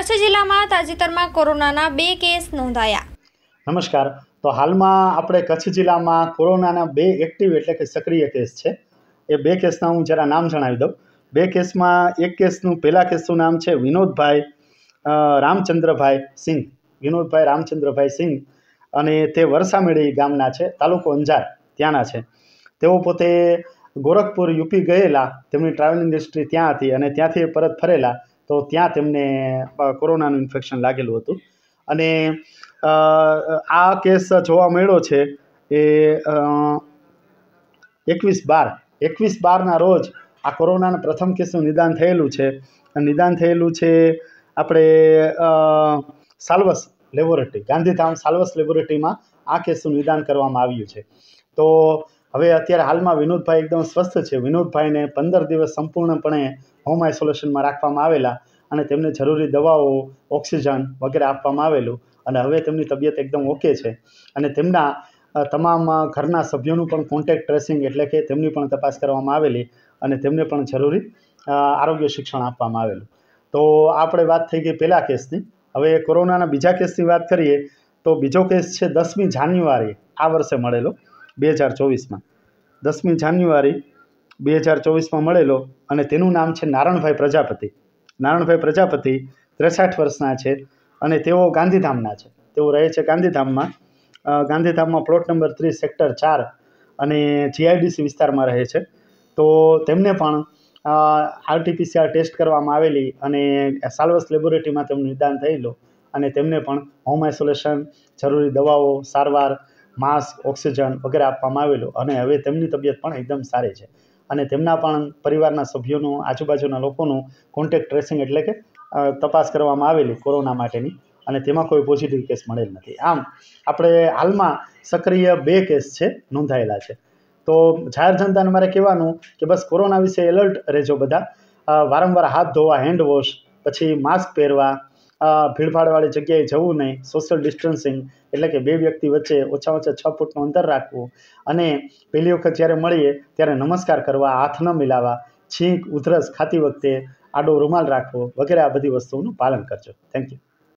કચ્છ જિલ્લામાં તાજેતરમાં કોરોનાના બે કેસ નોંધાયા. નમસ્કાર. તો હાલમાં આપણે કચ્છ જિલ્લામાં કોરોનાના બે એક્ટિવ એટલે કે સક્રિય કેસ છે. એ બે કેસના હું જરા નામ જણાવી દઉં. બે કેસમાં એક કેસનું, પહેલા કેસનું નામ છે વિનોદભાઈ રામચંદ્રભાઈ સિંહ વિનોદભાઈ, રામચંદ્રભાઈ સિંહ અને તે વરસામેળી ગામના છે, તાલુકો અંજાર, ત્યાંના છે. તેઓ પોતે ગોરખપુર યુપી ગયેલા, તેમની ટ્રાવેલિંગ ઇન્ડસ્ટ્રી ત્યાં હતી અને ત્યાંથી પરત ફરેલા. તો ત્યાં તેમને કોરોનાનું ઇન્ફેક્શન લાગેલું હતું. અને આ કેસ જોવા મળ્યો છે એ એકવીસ બાર. એકવીસ બારના રોજ આ કોરોનાના પ્રથમ કેસનું નિદાન થયેલું છે. નિદાન થયેલું છે આપણે સાલ્વસ લેબોરેટરી, ગાંધીધામ સાલ્વસ લેબોરેટરીમાં આ કેસનું નિદાન કરવામાં આવ્યું છે. તો હવે અત્યારે હાલમાં વિનોદભાઈ એકદમ સ્વસ્થ છે. વિનોદભાઈને પંદર દિવસ સંપૂર્ણપણે હોમ આઇસોલેશનમાં રાખવામાં આવેલા અને તેમને જરૂરી દવાઓ, ઓક્સિજન વગેરે આપવામાં આવેલું અને હવે તેમની તબિયત એકદમ ઓકે છે. અને તેમના તમામ ઘરના સભ્યોનું પણ કોન્ટેક્ટ ટ્રેસિંગ એટલે કે તેમની પણ તપાસ કરવામાં આવેલી અને તેમને પણ જરૂરી આરોગ્ય શિક્ષણ આપવામાં આવેલું. તો આપણે વાત થઈ ગઈ પહેલા કેસની હવે કોરોનાના બીજા કેસની વાત કરીએ તો બીજો કેસ છે દસમી જાન્યુઆરી આ વર્ષે મળેલો. બે હજાર ચોવીસમાં. દસમી જાન્યુઆરી બે હજાર ચોવીસમાં મળેલો અને તેનું નામ છે નારણભાઈ પ્રજાપતિ. નારણભાઈ પ્રજાપતિ ત્રેસાઠ વર્ષના છે અને તેઓ ગાંધીધામના છે. તેઓ રહે છે ગાંધીધામમાં. ગાંધીધામમાં પ્લોટ નંબર ત્રીસ સેક્ટર ચાર અને જીઆઈડીસી વિસ્તારમાં રહે છે. તો તેમને પણ આરટીપીસીઆર ટેસ્ટ કરવામાં આવેલી અને સાલ્વસ લેબોરેટરીમાં તેમનું નિદાન થયેલું અને તેમને પણ હોમ આઇસોલેશન, જરૂરી દવાઓ, સારવાર માસ્ક ઓક્સિજન વગેરે આપવામાં આવેલું અને હવે તેમની તબિયત પણ એકદમ સારી છે. અને તેમના પણ પરિવારના સભ્યોનું, આજુબાજુના લોકોનું કોન્ટેક્ટ ટ્રેસિંગ એટલે કે તપાસ કરવામાં આવેલી કોરોના માટેની અને તેમાં કોઈ પોઝિટિવ કેસ મળેલ નથી. આમ, આપણે હાલમાં સક્રિય બે કેસ છે, નોંધાયેલા છે. તો જાહેર જનતાને મારે કહેવાનું કે બસ કોરોના વિશે એલર્ટ રહેજો બધા. વારંવાર હાથ ધોવા હેન્ડ વોશ પછી માસ્ક પહેરવા અ, ભીડભાડવાળી જગ્યાએ જવું નહીં. સોશિયલ ડિસ્ટન્સિંગ એટલે કે બે વ્યક્તિ વચ્ચે ઓછામાં ઓછા છ ફૂટનું અંતર રાખવું. અને પહેલી વખત જ્યારે મળીએ ત્યારે નમસ્કાર કરવા હાથ ન મિલાવવા છીંક ઉધરસ ખાતી વખતે આડો રૂમાલ રાખવો વગેરે આ બધી વસ્તુઓનું પાલન કરજો. Thank you